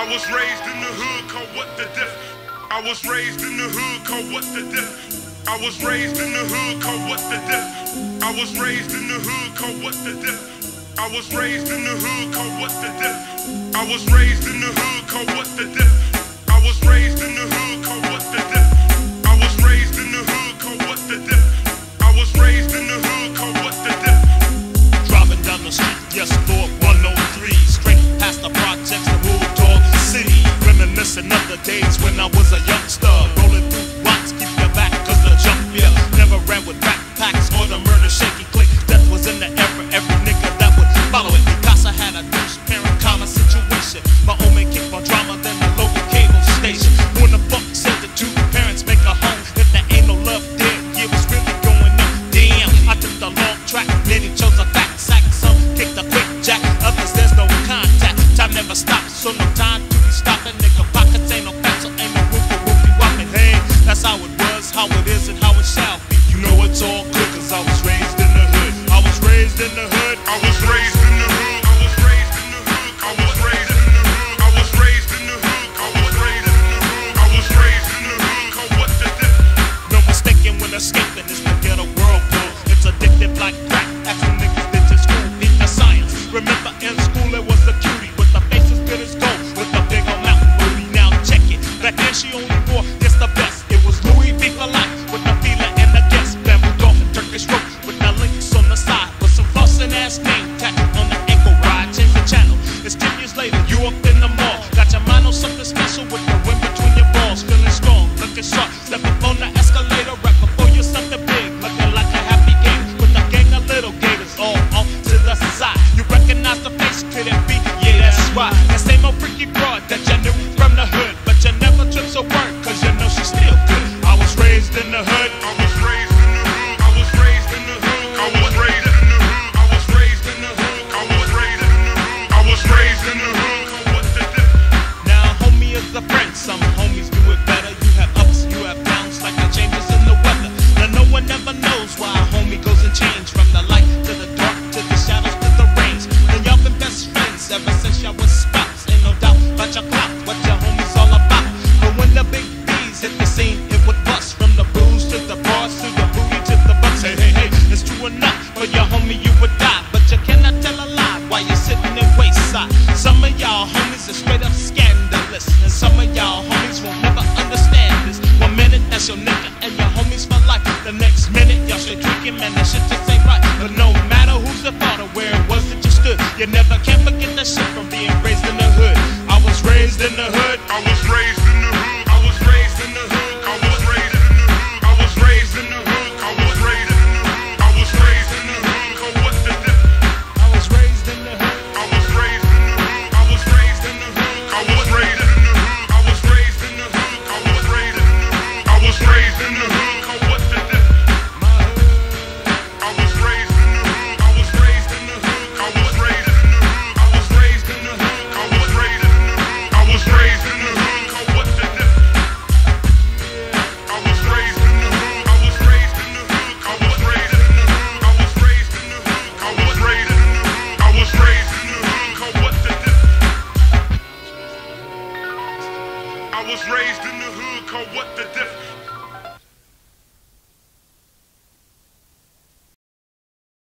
I was raised in the hood, called what the diff. I was raised in the hood, called what the diff. I was raised in the hood, called what the diff. I was raised in the hood, called what the diff. I was raised in the hood, called what the diff. I was raised in the hood, called what the diff. I was raised in the hood, called My My On the escalator, right before you something big. Looking like a happy game with a gang of little gators all off to the side. You recognize the face, could it be? Yeah, that's why. That same old freaky broad that your nigga and your homies for life. The next minute, y'all should drink him, man, that shit just ain't right. But no matter who's the thought, raised in the hood, called what the difference?